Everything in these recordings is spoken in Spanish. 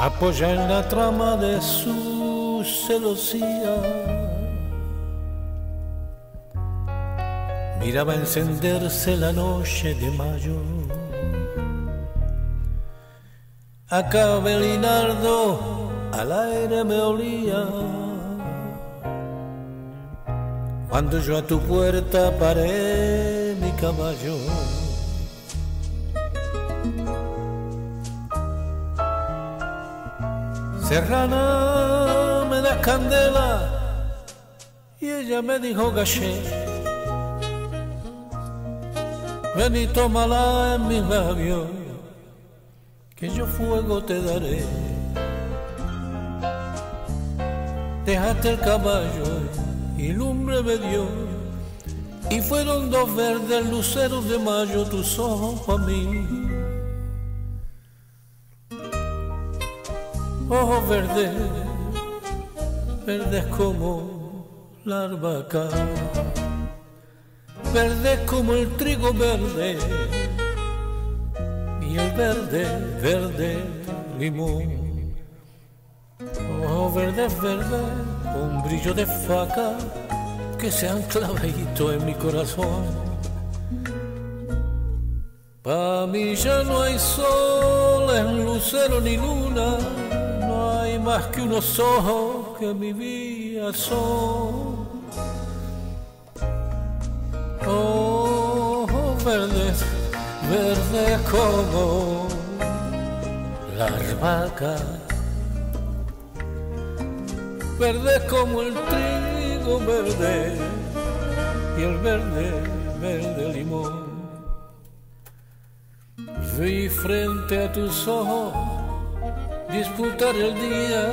apoya en la trama de su celosía. Miraba encenderse la noche de mayo. Acá Belinardo al aire me olía. Cuando yo a tu puerta paré mi caballo. Serrana me da candela y ella me dijo gaché. Ven y tómala en mis labios, que yo fuego te daré. Dejaste el caballo y lumbre me dio, y fueron dos verdes luceros de mayo tus ojos para mí. Ojos verdes, verdes como la albahaca, verdes como el trigo verde y el verde, verde limón. Ojos verdes, verdes, con brillo de faca que se han clavadito en mi corazón. Pa' mí ya no hay sol, en lucero ni luna más que unos ojos que mi vida son. Ojos verdes, verdes como la albahaca, verdes como el trigo verde y el verde, verde limón. Vi frente a tus ojos disputar el día.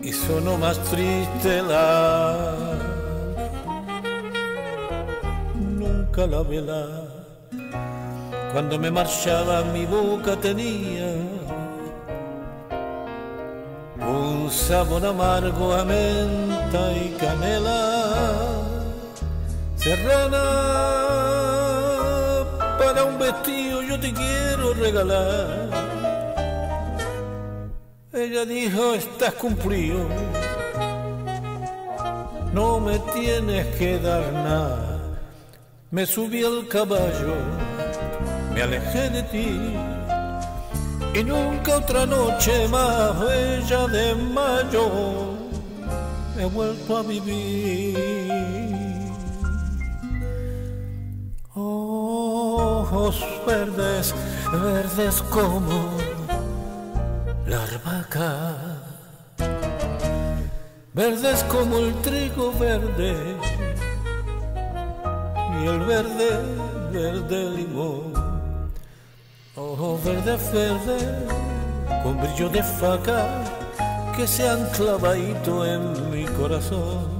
Y sonó más triste la nunca la vela. Cuando me marchaba mi boca tenía un sabor amargo a menta y canela serrana. Para un vestido yo te quiero regalar ella dijo, estás cumplido, no me tienes que dar nada. Me subí al caballo, me alejé de ti y nunca otra noche más bella de mayo he vuelto a vivir. Ojos verdes, verdes como la albahaca, verdes como el trigo verde y el verde, verde limón, ojos verde, verde, con brillo de faca que se han clavadito en mi corazón.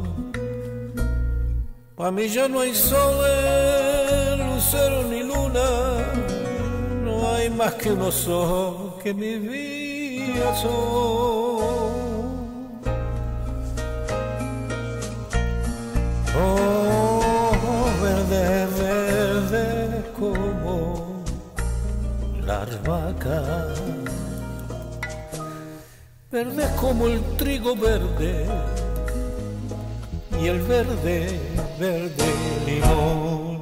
Pa' mí ya no hay sol, lucero ni luna, no hay más que unos ojos que mi vida Oh, verde, verde como la albahaca, verde como el trigo verde y el verde, verde limón.